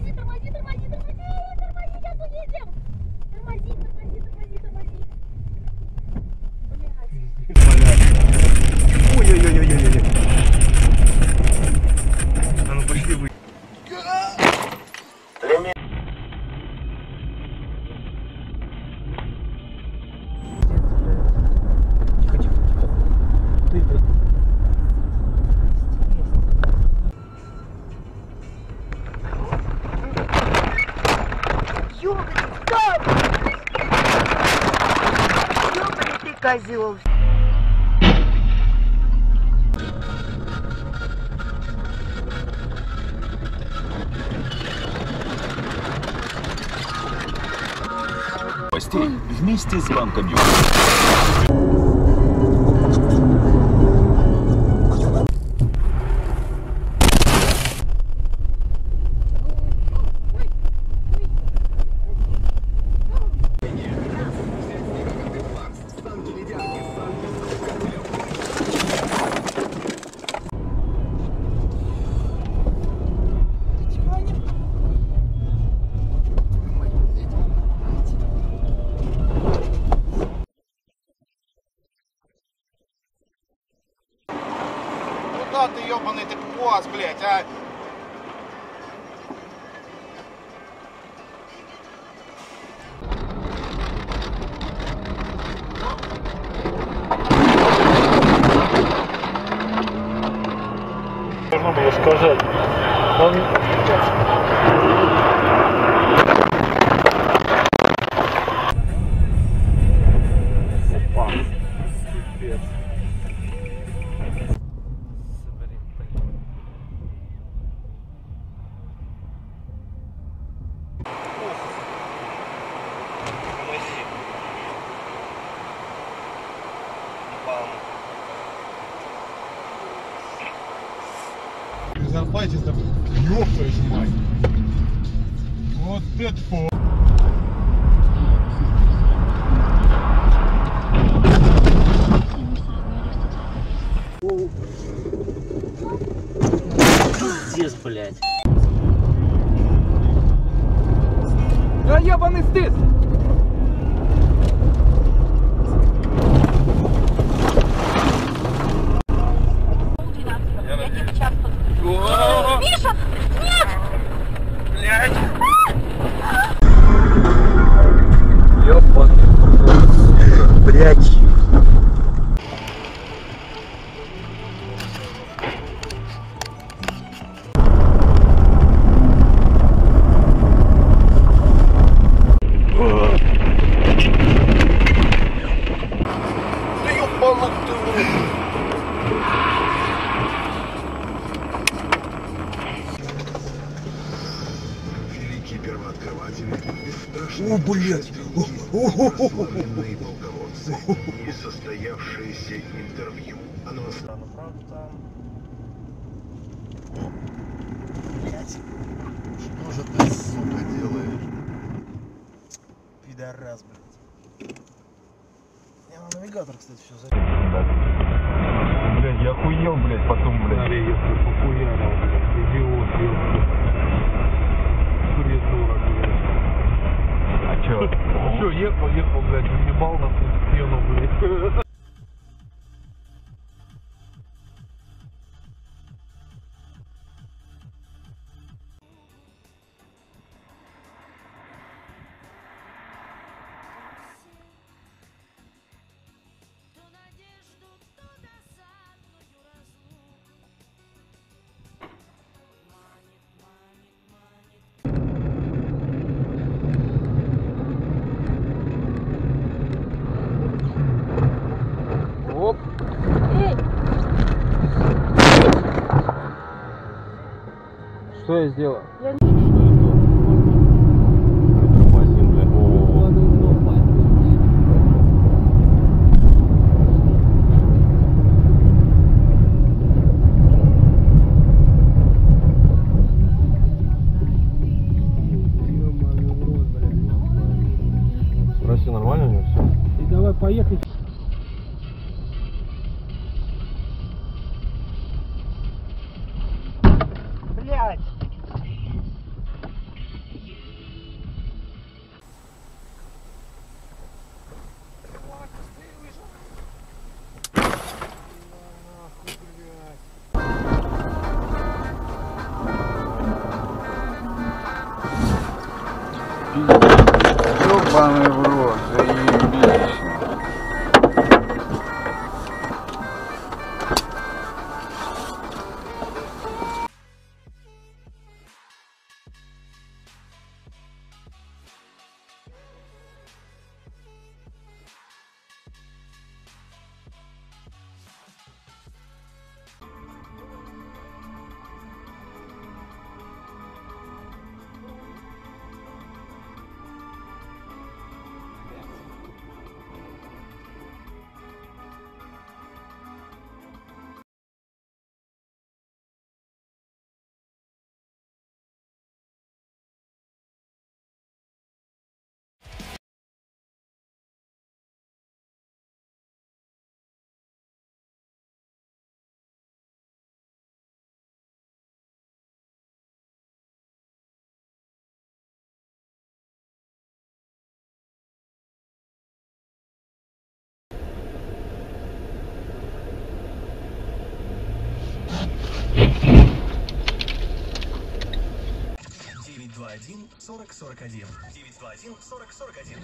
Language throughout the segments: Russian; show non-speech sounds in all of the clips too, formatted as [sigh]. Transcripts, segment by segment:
permaji permaji permaji козел. Вместе с банком. Куда ты, ебаный ты пуаз, блядь, а? Можно было сказать. Зарплате там, ёб твою мать. Вот это по... Пиздец, блядь. Да ебаный стыд! О, блядь! Несостоявшееся интервью. Оно Что же ты, сука, делаешь? Пидорас, блядь. Я на навигатор, кстати, все за... Блядь, я охуел, блядь, потом, блядь. Если похуярил, блядь, идиот, ёбаный. Придурок, блядь. А? Все, [laughs] ехал, ехал, блядь, Что я сделал? Спроси, нормально у него все? И давай поехать. Ёбаный 921 40 41. 921 40 41.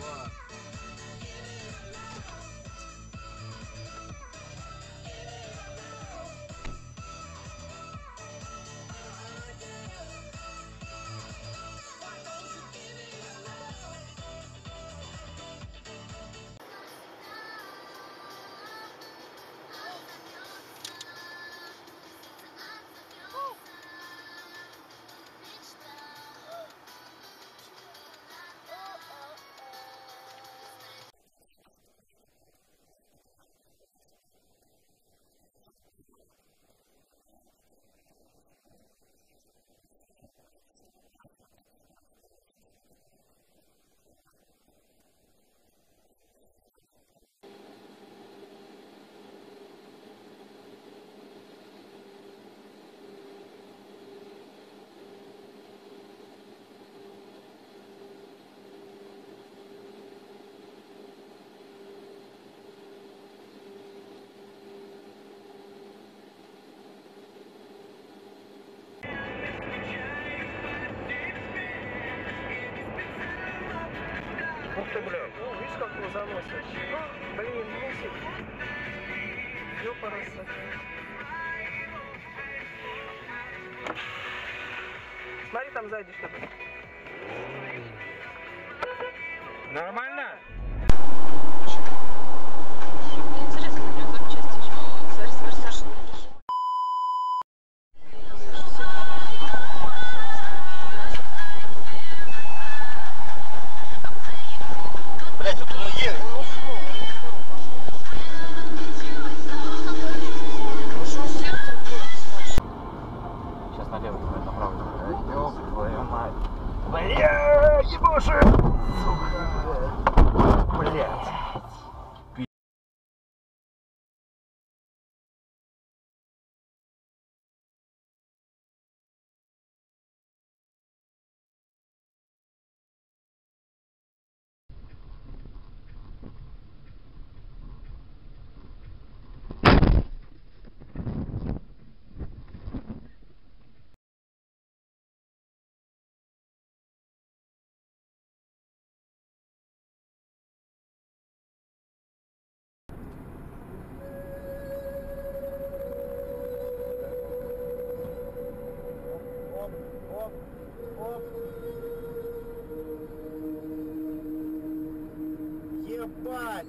Ух Смотри там сзади что-то. Нормально? Бля, ебоши! Сука. Блядь. Ебать!